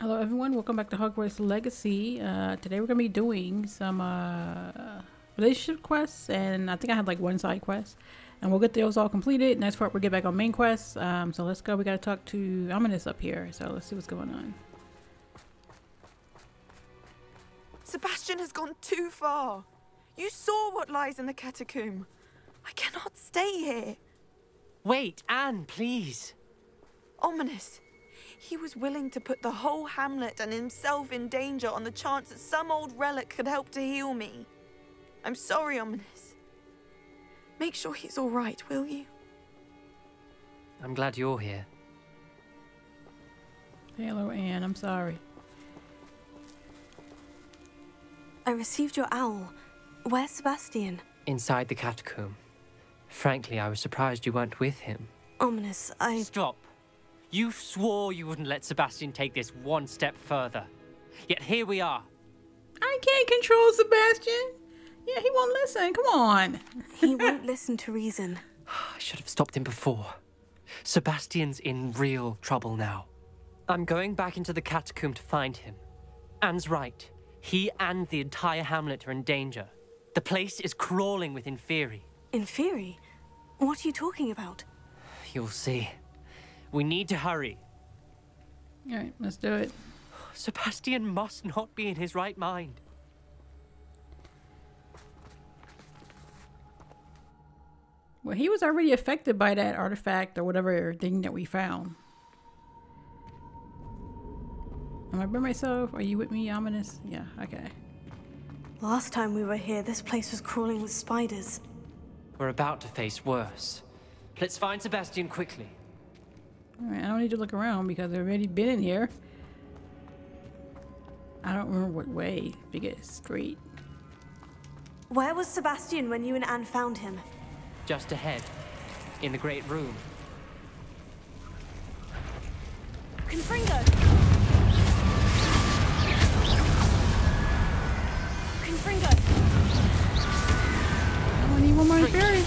Hello everyone, welcome back to Hogwarts Legacy. Uh, today we're going to be doing some uh, relationship quests and I think I had like one side quest. And we'll get those all completed. Next part we'll get back on main quests. Um, so let's go. We got to talk to Ominis up here. So let's see what's going on. Sebastian has gone too far. You saw what lies in the catacomb. I cannot stay here. Wait, Anne, please. Ominis. He was willing to put the whole hamlet and himself in danger on the chance that some old relic could help to heal me. I'm sorry, Ominis. Make sure he's all right, will you? I'm glad you're here. Hello, Anne. I'm sorry. I received your owl. Where's Sebastian? Inside the catacomb. Frankly, I was surprised you weren't with him. Ominis, I... Stop. You swore you wouldn't let Sebastian take this one step further. Yet here we are. I can't control Sebastian. Yeah, he won't listen. Come on. he won't listen to reason. I should have stopped him before. Sebastian's in real trouble now. I'm going back into the catacomb to find him. Anne's right. He and the entire hamlet are in danger. The place is crawling with Inferi. Inferi? What are you talking about? You'll see. We need to hurry. Alright, let's do it. Sebastian must not be in his right mind. Well, he was already affected by that artifact or whatever thing that we found. Am I by myself? Are you with me, Ominis? Yeah, okay. Last time we were here, this place was crawling with spiders. We're about to face worse. Let's find Sebastian quickly. Alright, I don't need to look around because I've already been in here. I don't remember what way. If you get straight. Where was Sebastian when you and Anne found him? Just ahead, in the Great Room. Confringo! Confringo! I need one more fairy.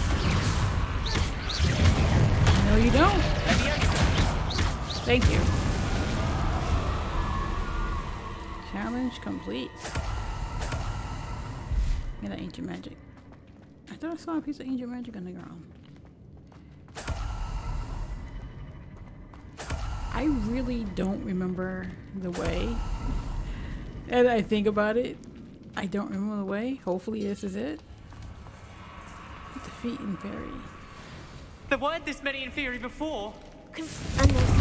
No, you don't. Thank you. Challenge complete. Get that ancient magic. I thought I saw a piece of ancient magic on the ground. I really don't remember the way. And I think about it, I don't remember the way. Hopefully this is it. Defeat Inferi. There weren't this many Inferi before. Conf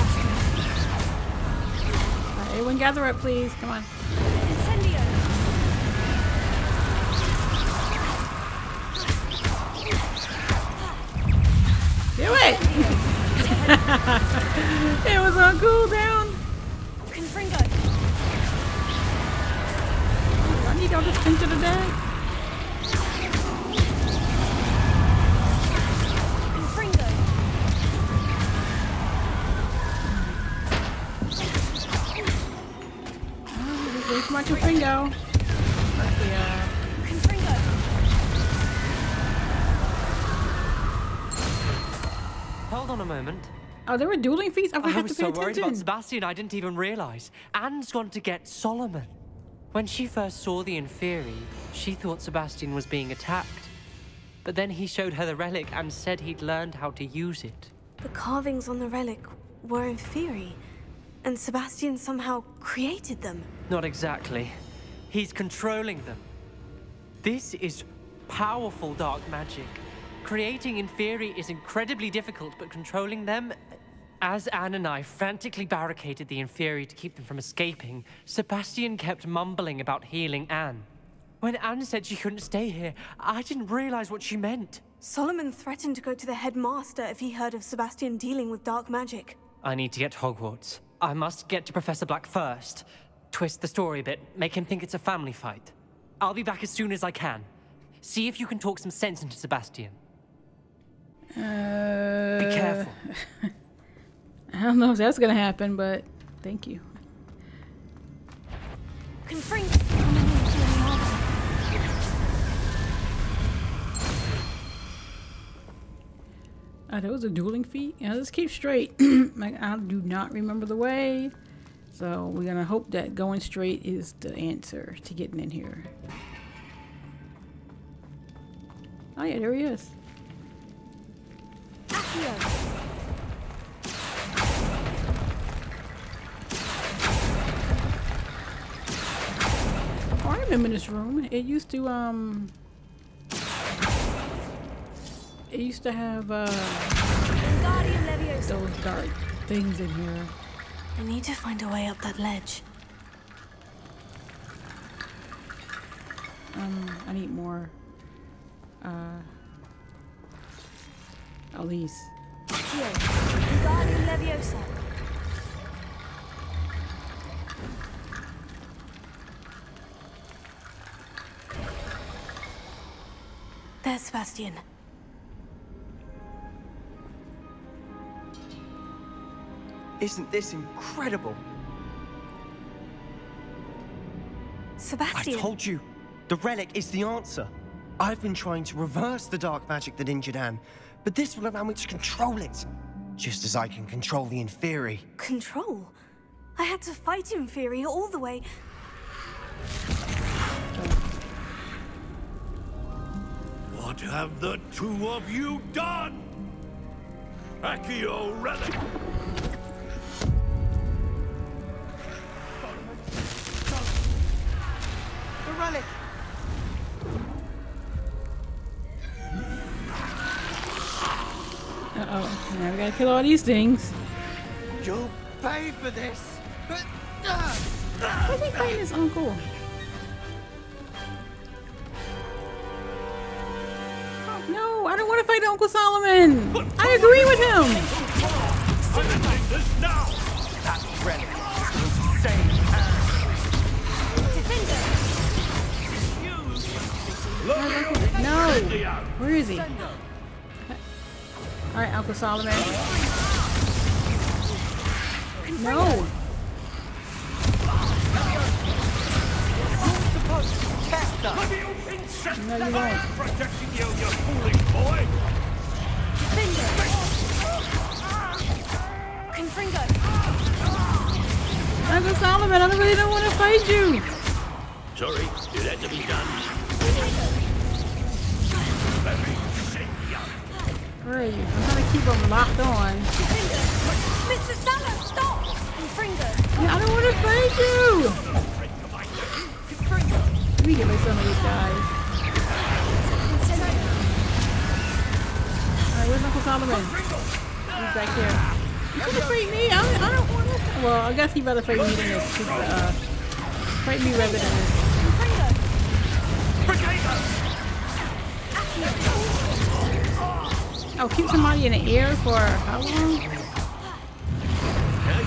and there's no sign of Sebastian. Alright, everyone gather up, please. Come on. Do it! it was on cooldown. Confringo! I need all this into the deck. Where's my Confringo? Yeah. Hold on a moment. Oh, there were dueling feats? I I forgot was to pay so worried about. Sebastian, I didn't even realize. Anne's gone to get Solomon. When she first saw the Inferi, she thought Sebastian was being attacked. But then he showed her the relic and said he'd learned how to use it. The carvings on the relic were Inferi, and Sebastian somehow created them. Not exactly. He's controlling them. This is powerful dark magic. Creating Inferi is incredibly difficult, but controlling them... As Anne and I frantically barricaded the Inferi to keep them from escaping, Sebastian kept mumbling about healing Anne. When Anne said she couldn't stay here, I didn't realize what she meant. Solomon threatened to go to the headmaster if he heard of Sebastian dealing with dark magic. I need to get to Hogwarts. I must get to Professor Black first. Twist the story a bit, make him think it's a family fight. I'll be back as soon as I can. See if you can talk some sense into Sebastian. Uh, Be careful. I don't know if that's gonna happen, but thank you. Confringo! Uh, there was a dueling feat. Yeah, let's keep straight. like, I do not remember the way. So we're gonna hope that going straight is the answer to getting in here. Oh yeah, there he is. Oh, I remember this room. It used to um it used to have uh those dark things in here. I need to find a way up that ledge. Um, I need more. Uh, Elise. Here. Leviosa. There's Sebastian. Isn't this incredible? Sebastian... I told you, the relic is the answer. I've been trying to reverse the dark magic that injured Anne, but this will allow me to control it. Just as I can control the Inferi. Control? I had to fight Inferi all the way. What have the two of you done? Accio Relic! The! Uh oh. Now we gotta kill all these things. You'll pay for this! But, Where's he fighting his uncle? No, I don't want to fight Uncle Solomon. I agree with him. No. Where is he? All right, Uncle Solomon. No. No, you won't. protecting you, you foolish boy? Confringo. Uncle Solomon, I really don't want to fight you. Sorry, it had to be done. Let me see ya. Where are you? I'm trying to keep them locked on. Mr. Sallow, stop! Confringo. Yeah, I don't want to fight you. Let me get my some of these guys. Alright, where's Uncle Solomon? He's back here. You gonna fight me? I don't, I don't want to. Well, I guess he'd rather fight me than this. Uh, fight me rather than this. Oh, keep somebody in the air for how long?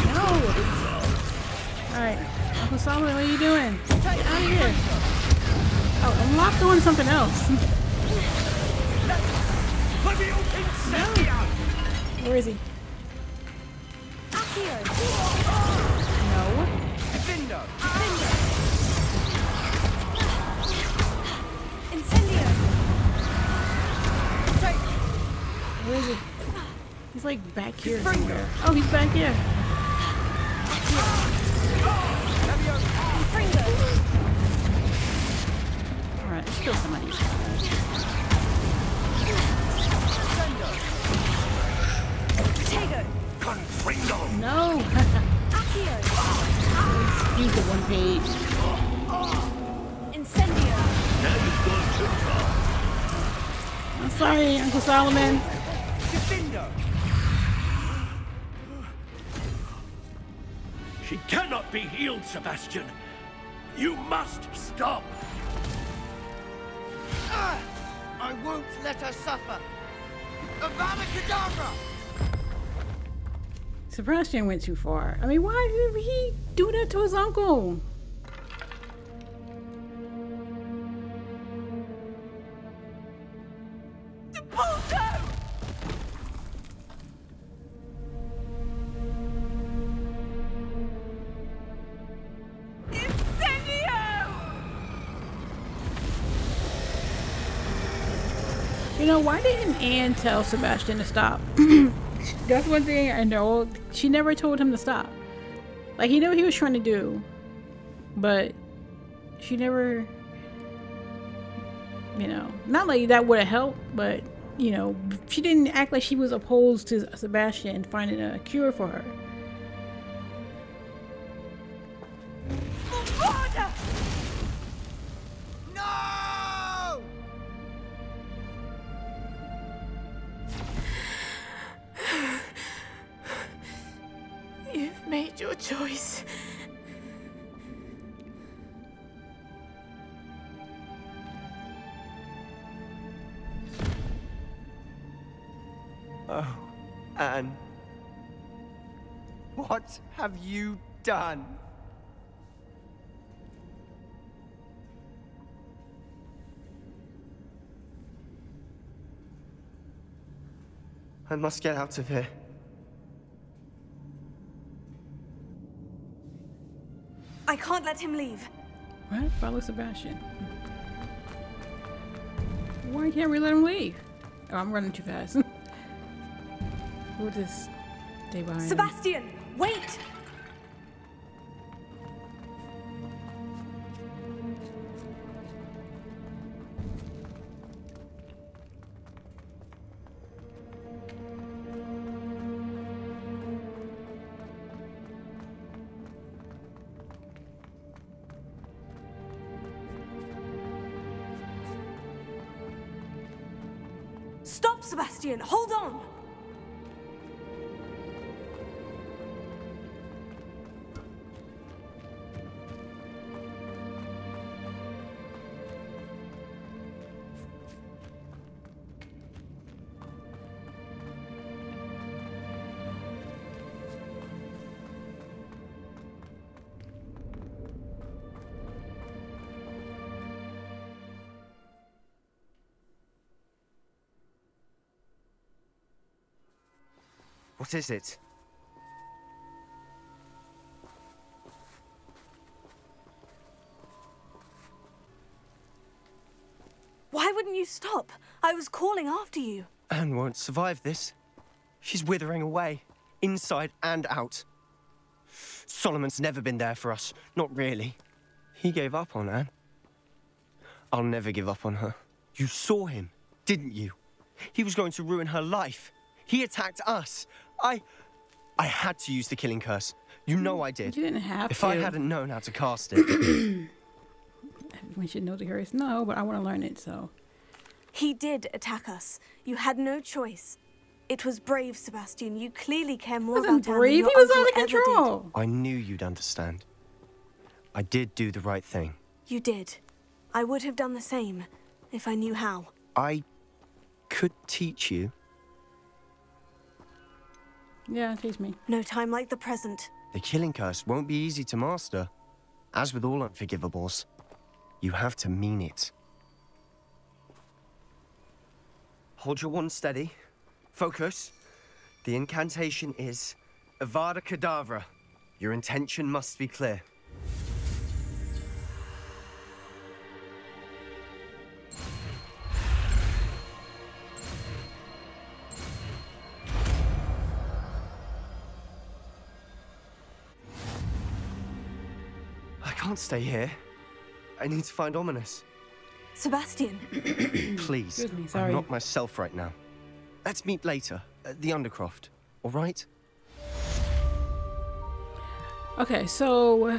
No. Alright. Uncle Solomon, what are you doing? Get out of here. Oh, I'm locked on something else. Where is he? No. He's like back here somewhere. Oh, he's back here. Alright, let's kill some of these No! He's the one page. Incendio. I'm sorry, Uncle Solomon. Be healed, Sebastian. You must stop. Ah, I won't let her suffer! Avada Kedavra! Sebastian went too far. I mean, why did he do that to his uncle? You know, why didn't Anne tell Sebastian to stop? That's one thing I know. She never told him to stop. Like he knew what he was trying to do, but she never, you know, not like that would have helped, but you know, she didn't act like she was opposed to Sebastian finding a cure for her. Done? I must get out of here. I can't let him leave. What? Follow Sebastian. Why can't we let him leave? Oh, I'm running too fast. we'll just stay behind. him. Sebastian, wait! What is it? Why wouldn't you stop? I was calling after you. Anne won't survive this. She's withering away, inside and out. Solomon's never been there for us. Not really. He gave up on Anne. I'll never give up on her. You saw him, didn't you? He was going to ruin her life. He attacked us. I... I had to use the killing curse. You know I did. You did. didn't have If to. I hadn't known how to cast it, We should know the curse. No, but I want to learn it, so. He did attack us. You had no choice. It was brave, Sebastian. You clearly care more wasn't about Anne brave. than He your was out of ever did. control. I knew you'd understand. I did do the right thing. You did. I would have done the same if I knew how. I could teach you. Yeah, teach me. No time like the present. The killing curse won't be easy to master. As with all unforgivables, you have to mean it. Hold your wand steady. Focus. The incantation is Avada Kedavra. Your intention must be clear. Can't stay here. I need to find Ominis. Sebastian, Please. Excuse me, I'm not myself right now. Let's meet later at the Undercroft, all right? Okay, so uh,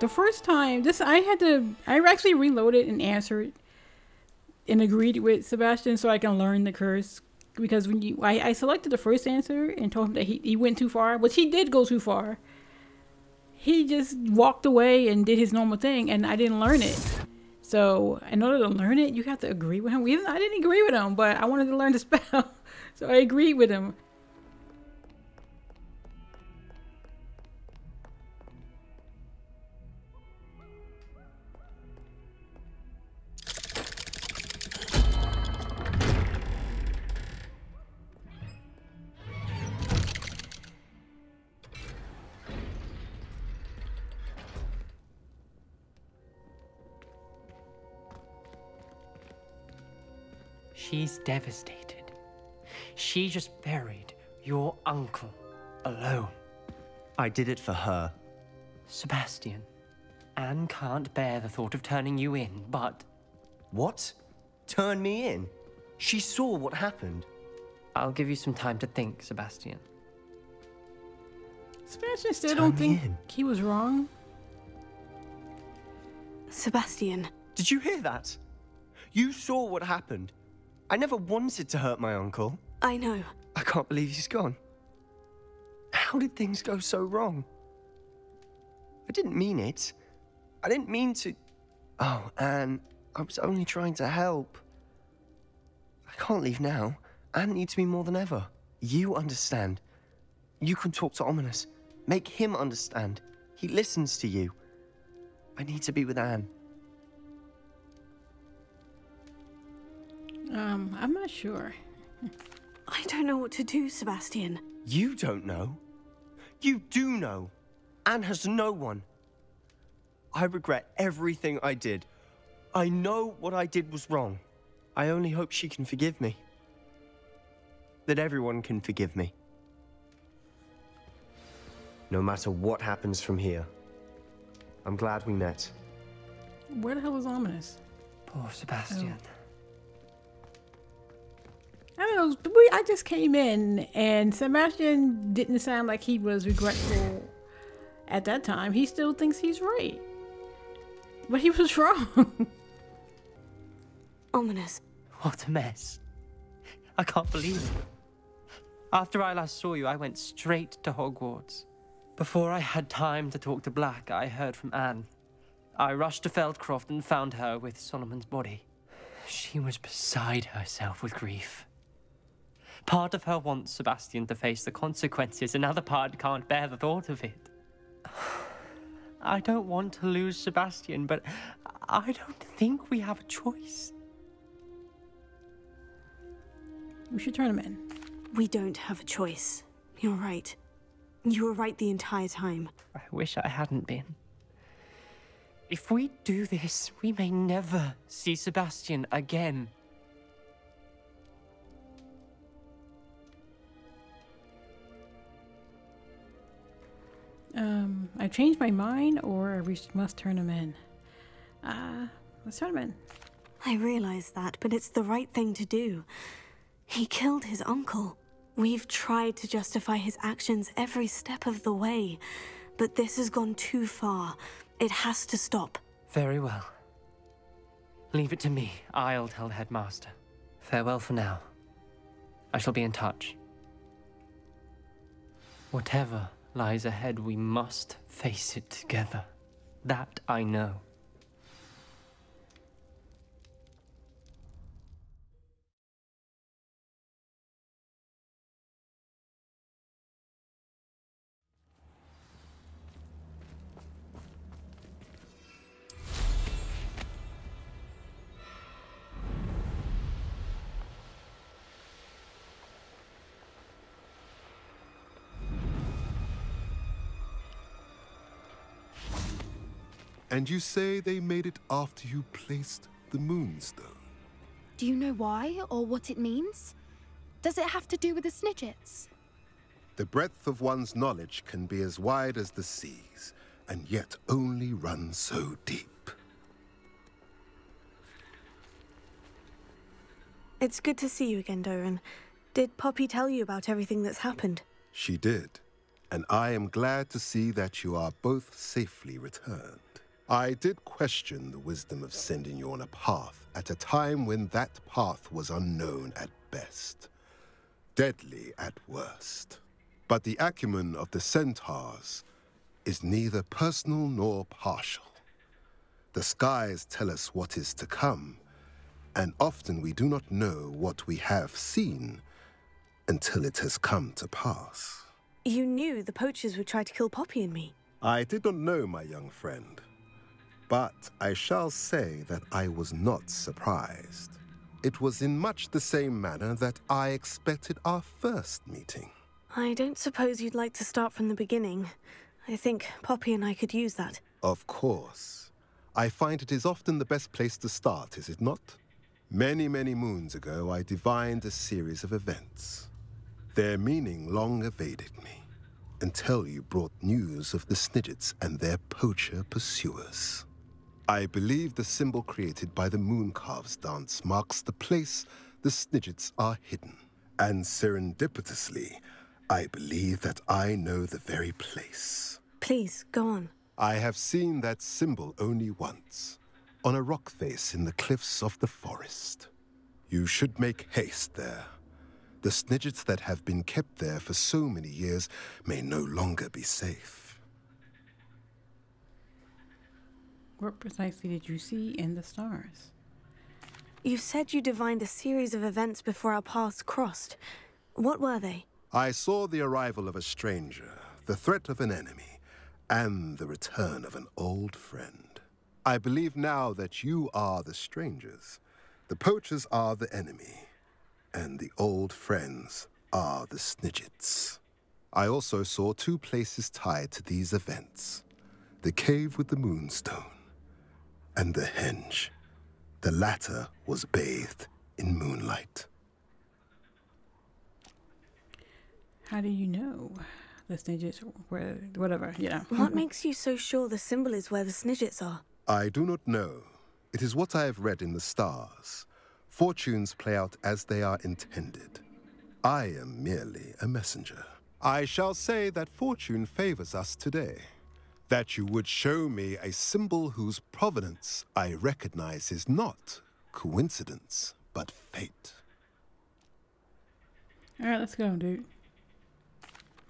the first time this I had to I actually reloaded and answered and agreed with Sebastian so I can learn the curse because when you I, I selected the first answer and told him that he, he went too far, which he did go too far. He just walked away and did his normal thing and I didn't learn it. So in order to learn it, you have to agree with him. Even I didn't agree with him, but I wanted to learn the spell. So I agreed with him. She's devastated. She just buried your uncle alone. I did it for her. Sebastian, Anne can't bear the thought of turning you in, but What? Turn me in? She saw what happened. I'll give you some time to think, Sebastian. Sebastian still Turn don't think in. he was wrong. Sebastian, Did you hear that? You saw what happened. I never wanted to hurt my uncle. I know. I can't believe he's gone. How did things go so wrong? I didn't mean it. I didn't mean to. Oh, Anne, I was only trying to help. I can't leave now. Anne needs me more than ever. You understand. You can talk to Ominis. Make him understand. He listens to you. I need to be with Anne. Um, I'm not sure. I don't know what to do, Sebastian. You don't know. You do know. Anne has no one. I regret everything I did. I know what I did was wrong. I only hope she can forgive me. That everyone can forgive me. No matter what happens from here, I'm glad we met. Where the hell is Ominis? Poor Sebastian. I don't know. We, I just came in and Sebastian didn't sound like he was regretful at that time. He still thinks he's right. But he was wrong. Ominis. What a mess. I can't believe it. After I last saw you, I went straight to Hogwarts. Before I had time to talk to Black, I heard from Anne. I rushed to Feldcroft and found her with Solomon's body. She was beside herself with grief. Part of her wants Sebastian to face the consequences, another part can't bear the thought of it. I don't want to lose Sebastian, but I don't think we have a choice. we should turn him in. We don't have a choice. You're right. You were right the entire time. I wish I hadn't been. If we do this, we may never see Sebastian again. Um, I changed my mind, or we must turn him in. Uh, let's turn him in. I realize that, but it's the right thing to do. He killed his uncle. We've tried to justify his actions every step of the way, but this has gone too far. It has to stop. Very well. Leave it to me. I'll tell the headmaster. Farewell for now. I shall be in touch. Whatever lies ahead, we must face it together. That I know. And you say they made it after you placed the moonstone? Do you know why or what it means? Does it have to do with the Snidgets? The breadth of one's knowledge can be as wide as the seas, and yet only run so deep. It's good to see you again, Dorran. Did Poppy tell you about everything that's happened? She did, and I am glad to see that you are both safely returned. I did question the wisdom of sending you on a path at a time when that path was unknown at best, deadly at worst. But the acumen of the centaurs is neither personal nor partial. The skies tell us what is to come, and often we do not know what we have seen until it has come to pass. You knew the poachers would try to kill Poppy and me. I did not know, my young friend, but I shall say that I was not surprised. It was in much the same manner that I expected our first meeting. I don't suppose you'd like to start from the beginning. I think Poppy and I could use that. Of course. I find it is often the best place to start, is it not? Many, many moons ago, I divined a series of events. Their meaning long evaded me. until you brought news of the Snidgets and their poacher pursuers. I believe the symbol created by the Mooncalves dance marks the place the Snidgets are hidden. And serendipitously, I believe that I know the very place. Please, go on. I have seen that symbol only once, on a rock face in the cliffs of the forest. You should make haste there. The Snidgets that have been kept there for so many years may no longer be safe. What precisely did you see in the stars? You said you divined a series of events before our paths crossed. What were they? I saw the arrival of a stranger, the threat of an enemy, and the return of an old friend. I believe now that you are the strangers. The poachers are the enemy, and the old friends are the Snidgets. I also saw two places tied to these events the cave with the moonstone and the henge. The latter was bathed in moonlight. How do you know the Snidgets were whatever? Yeah. What makes you so sure the symbol is where the Snidgets are? I do not know. It is what I have read in the stars. Fortunes play out as they are intended. I am merely a messenger. I shall say that fortune favors us today. That you would show me a symbol whose provenance I recognize is not coincidence, but fate. All right, let's go, dude.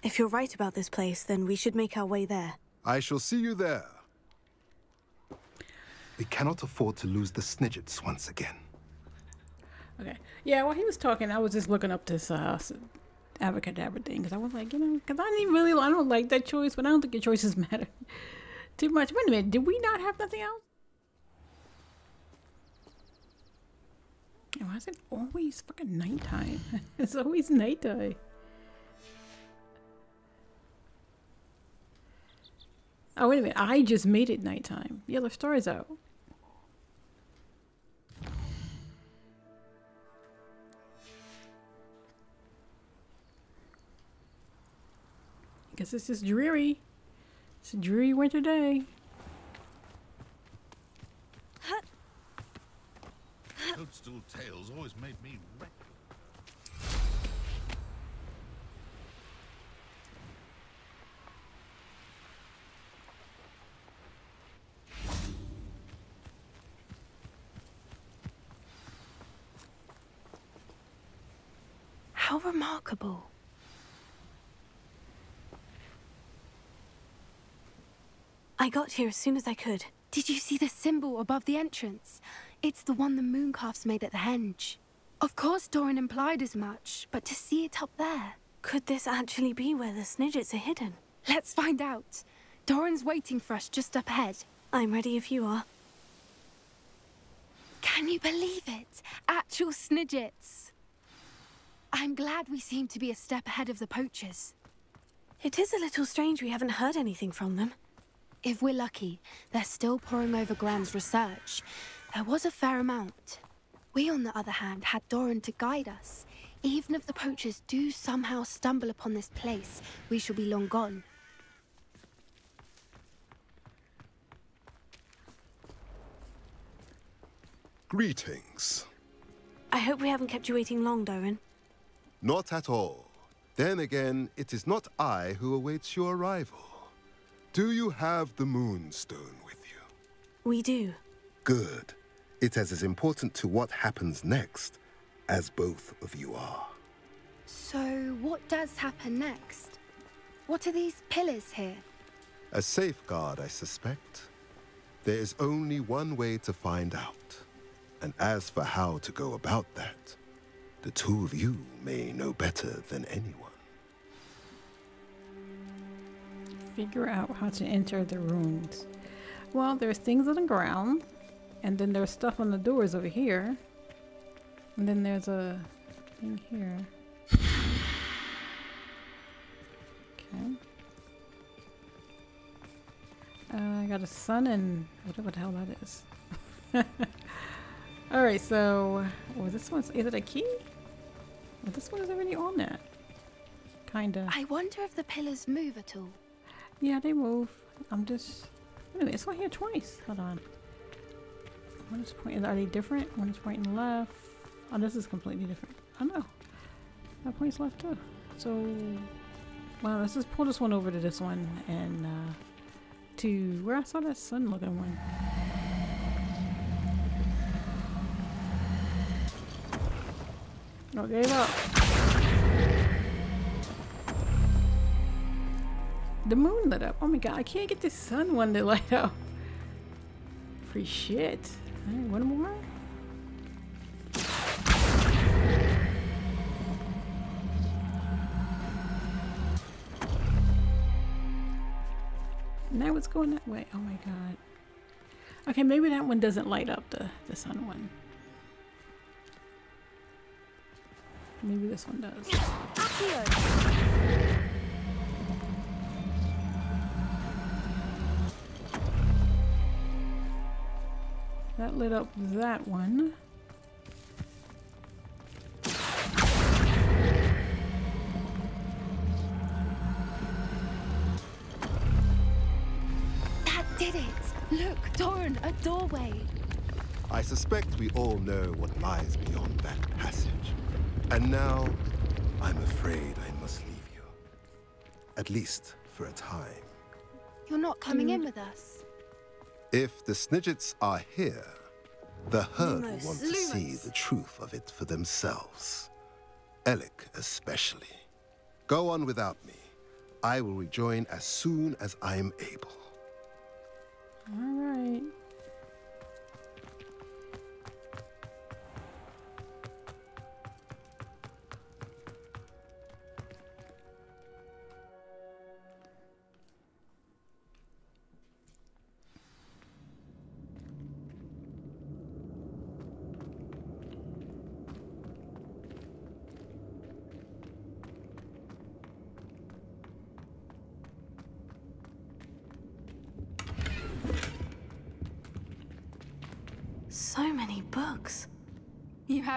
If you're right about this place, then we should make our way there. I shall see you there. We cannot afford to lose the Snidgets once again. Okay. Yeah, while he was talking, I was just looking up this uh, abracadabra thing because I was like, you know, because I didn't really, I don't like that choice, but I don't think your choices matter too much. Wait a minute, did we not have nothing else? Why is it always fucking nighttime? it's always nighttime. Oh, wait a minute. I just made it nighttime. Yellow star is out. Guess it's just dreary. It's a dreary winter day. Toadstool tales always made me wreck. How remarkable. I got here as soon as I could. Did you see the symbol above the entrance? It's the one the mooncalves made at the henge. Of course Dorran implied as much, but to see it up there... Could this actually be where the Snidgets are hidden? Let's find out. Dorran's waiting for us just up ahead. I'm ready if you are. Can you believe it? Actual Snidgets. I'm glad we seem to be a step ahead of the poachers. It is a little strange we haven't heard anything from them. If we're lucky, they're still poring over Gran's research. There was a fair amount. We, on the other hand, had Dorran to guide us. Even if the poachers do somehow stumble upon this place, we shall be long gone. Greetings. I hope we haven't kept you waiting long, Dorran. Not at all. Then again, it is not I who awaits your arrival. Do you have the Moonstone with you? We do. Good. It is as important to what happens next as both of you are. So, what does happen next? What are these pillars here? A safeguard, I suspect. There is only one way to find out. And as for how to go about that, the two of you may know better than anyone. Figure out how to enter the rooms. Well, there's things on the ground, and then there's stuff on the doors over here. And then there's a thing here. Okay. Uh, I got a sun and whatever the hell that is. Alright, so well, this one's is it a key? Well, this one is already on that. kinda. I wonder if the pillars move at all. Yeah, they move. I'm just. Wait a minute, it's not here twice. Hold on. One is pointing. Are they different? One is pointing left. Oh, this is completely different. I know. That points left too. So, well, let's just pull this one over to this one and uh, to where I saw that sun looking one. No, gave up. The moon lit up. Oh my god, I can't get this sun one to light up. Free shit. One more. Now it's going that way. Oh my god. Okay, maybe that one doesn't light up the, the sun one. Maybe this one does. That lit up that one. That did it! Look, Dorran, a doorway. I suspect we all know what lies beyond that passage. And now, I'm afraid I must leave you. At least for a time. You're not coming in mm. with us. If the Snidgets are here, the herd will Lumos. want to see the truth of it for themselves. Alec especially. Go on without me. I will rejoin as soon as I'm able. Alright. So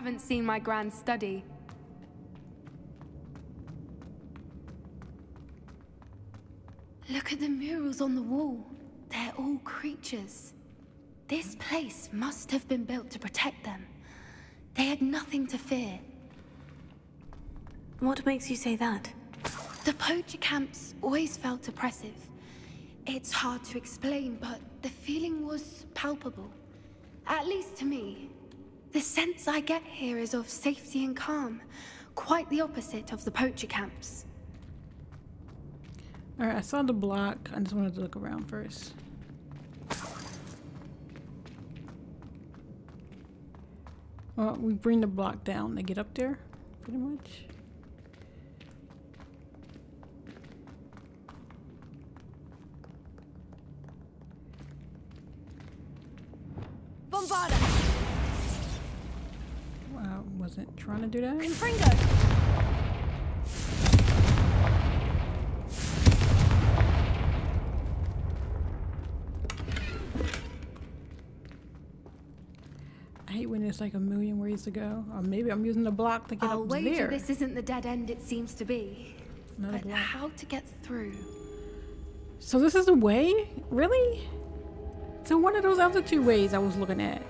haven't seen my grand study. Look at the murals on the wall. They're all creatures. This place must have been built to protect them. They had nothing to fear. What makes you say that? The poacher camps always felt oppressive. It's hard to explain, but the feeling was palpable. At least to me. The sense I get here is of safety and calm, quite the opposite of the poacher camps. Alright, I saw the block. I just wanted to look around first. Well, we bring the block down to get up there, pretty much. Bombarda! Wasn't trying to do that. Confringo! I hate when there's like a million ways to go. Or maybe I'm using the block to get I'll up wager there. this isn't the dead end it seems to be. Another But block. how to get through? So this is the way? Really? So one of those other two ways I was looking at.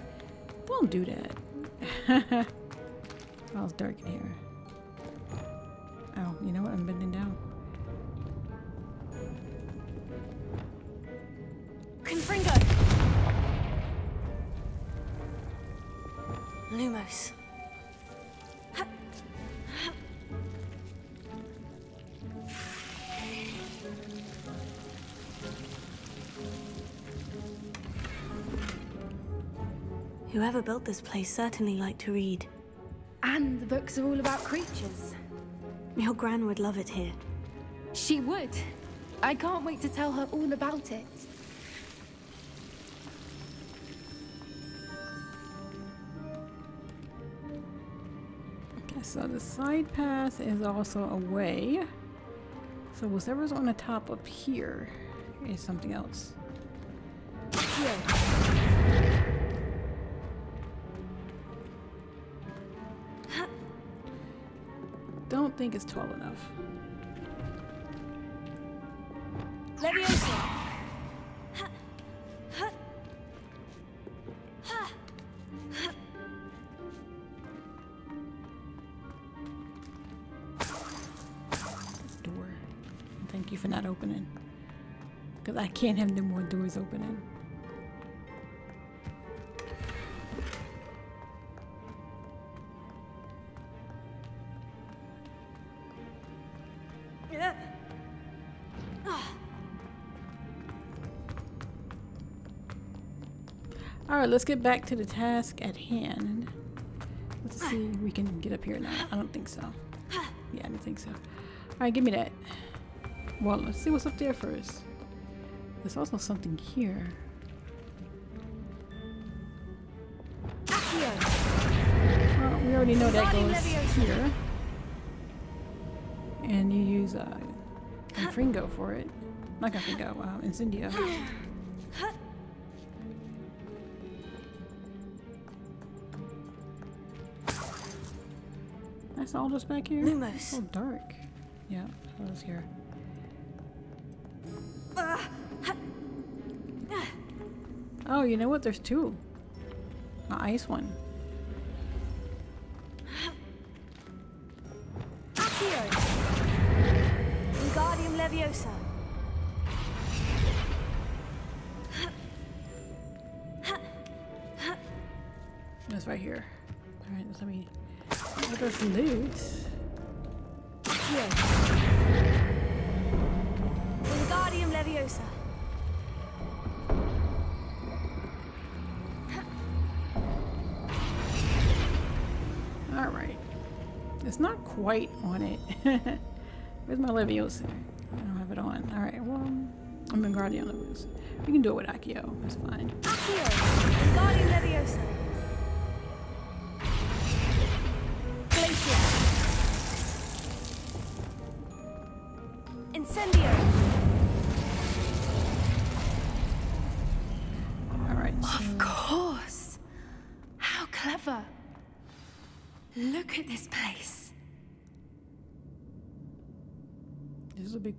Don't do that. oh, it's dark in here. Oh, you know what? I'm bending down. Confringo! Lumos. Whoever built this place certainly liked to read. And the books are all about creatures. Your gran would love it here. She would. I can't wait to tell her all about it. Okay, so the side path is also a way. So whatever's on the top up here is something else. think it's tall enough. Leviosa! Door. Thank you for not opening. Because I can't have no more doors opening. Alright, let's get back to the task at hand. Let's see if we can get up here now. I don't think so. Yeah, I don't think so. Alright, give me that. Well, let's see what's up there first. There's also something here. Well, we already know that goes here. And you use uh, Confringo for it. Not Confringo, uh, Incendio. That's all just back here? Lumos. It's so dark. Yeah, that was here. Ah, oh, you know what? There's two. The ice one. Wingardium Leviosa! That's right here. Alright, let me let us loot. Accio! Wingardium Leviosa! Alright. It's not quite on it. Where's my Leviosa? I don't have it on. Alright, well, I'm in Guardian Leviosa. We can do it with Accio. That's fine. Accio! Wingardium Leviosa!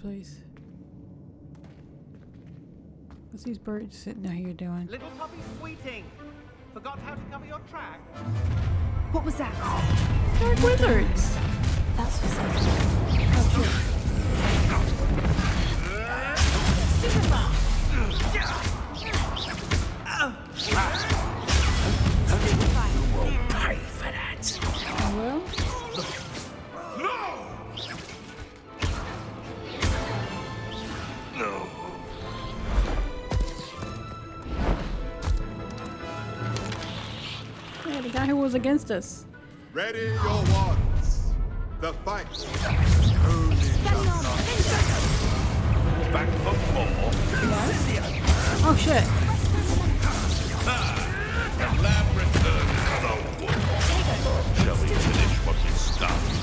This is a big place. What's these birds sitting out here doing? Little Poppy Sweeting. Forgot how to cover your track? What was that? Dark wizards! That's what's up. Pay for that. Oh, well, was against us. Ready your wands. The fight only just Back for more. Oh shit. The lamb returns to the wood. Shall we finish what we started?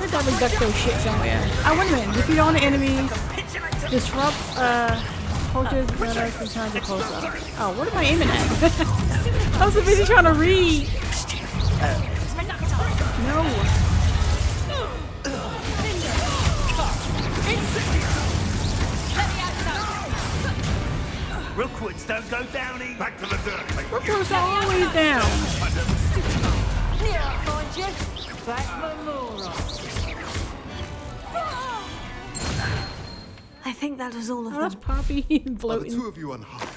They probably duck shit somewhere. I wait a minute. Defeat all the enemies. Disrupt uh cultures better from trying to close up. Oh, what am I aiming at? I was so busy trying to read. No. Rookwoods don't go down easy. Back to the dirt. Make Rookwood's always down. Here, I'll find you! That's Melora. I think that was all of Oh, that's them. Poppy Are the two of you unharmed?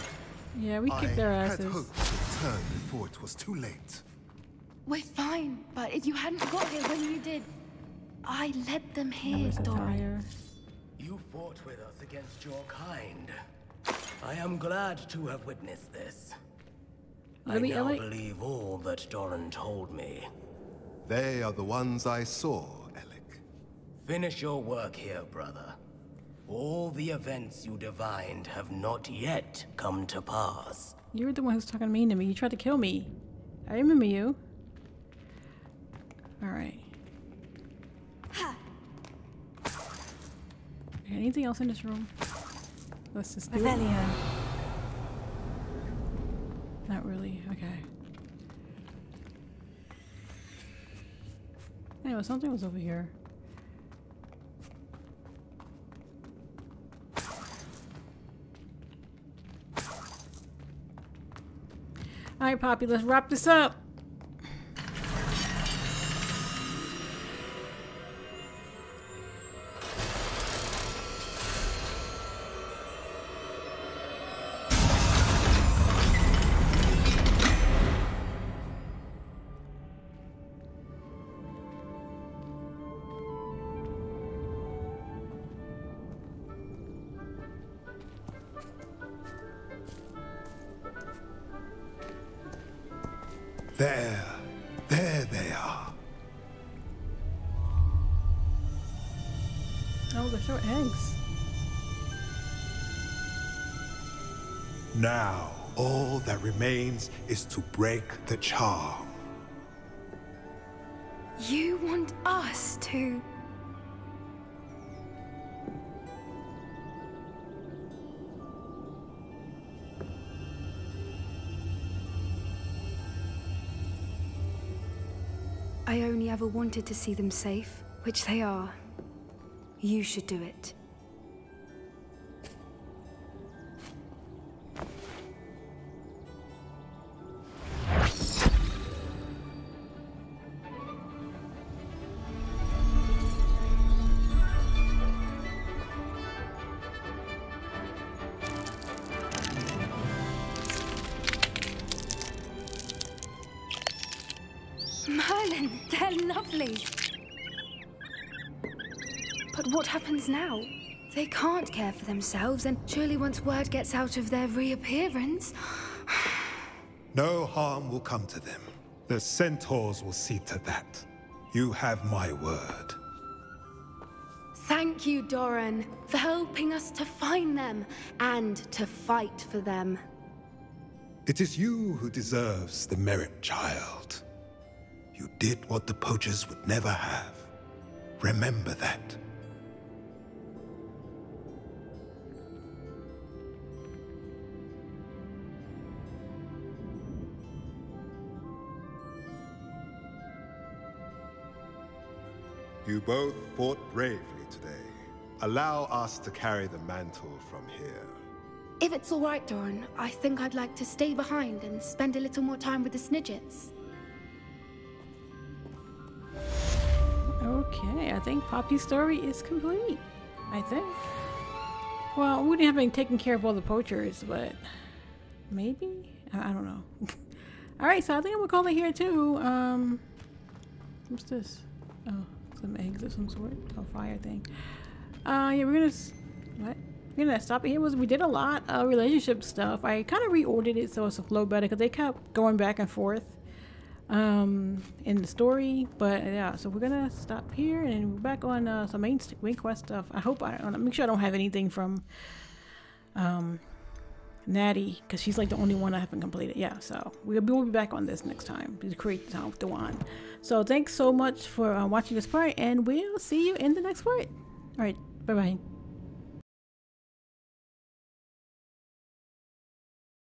Yeah, we I kicked their asses. I had asses. hoped to return before it was too late. We're fine, but if you hadn't got here when you did, I led them here, There's Dorran. You fought with us against your kind. I am glad to have witnessed this. I now Alec? believe all that Dorran told me. They are the ones I saw, Alec. Finish your work here, brother. All the events you divined have not yet come to pass. You were the one who was talking mean to me. You tried to kill me. I remember you. Alright. Anything else in this room? Let's just do it. Not really. Okay. Anyway, something was over here. Alright, Poppy, let's wrap this up. Remains is to break the charm. You want us to. I only ever wanted to see them safe, which they are. You should do it. Can't care for themselves, and surely once word gets out of their reappearance. No harm will come to them. The centaurs will see to that. You have my word. Thank you, Dorran, for helping us to find them and to fight for them. It is you who deserves the merit, child. You did what the poachers would never have. Remember that. You both fought bravely today. Allow us to carry the mantle from here. If it's all right, Dorran, I think I'd like to stay behind and spend a little more time with the Snidgets. Okay, I think Poppy's story is complete. I think. Well, we didn't have any taking care of all the poachers, but maybe? I, I don't know. Alright, so I think I'm gonna call it here too. Um, what's this? Oh, some eggs of some sort. A fire thing. Uh, yeah, we're gonna. What? We're gonna stop it here. Was we did a lot of relationship stuff. I kind of reordered it so it's a flow better because they kept going back and forth um in the story but yeah so we're gonna stop here and we're back on uh some main, main quest stuff i hope i uh, make sure i don't have anything from um natty because she's like the only one i haven't completed yeah so we'll be, we'll be back on this next time to create the wand so thanks so much for uh, watching this part and we'll see you in the next part. All right bye bye